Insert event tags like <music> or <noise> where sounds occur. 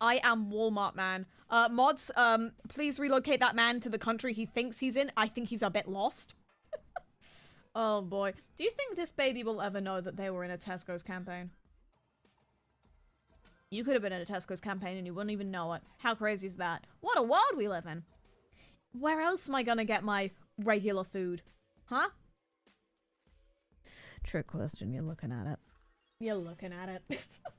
I am Walmart man. Uh, mods, um, please relocate that man to the country he thinks he's in. I think he's a bit lost. <laughs> oh boy. Do you think this baby will ever know that they were in a Tesco's campaign? You could have been in a Tesco's campaign and you wouldn't even know it. How crazy is that? What a world we live in. Where else am I gonna get my regular food? Huh? Trick question, you're looking at it. You're looking at it. <laughs>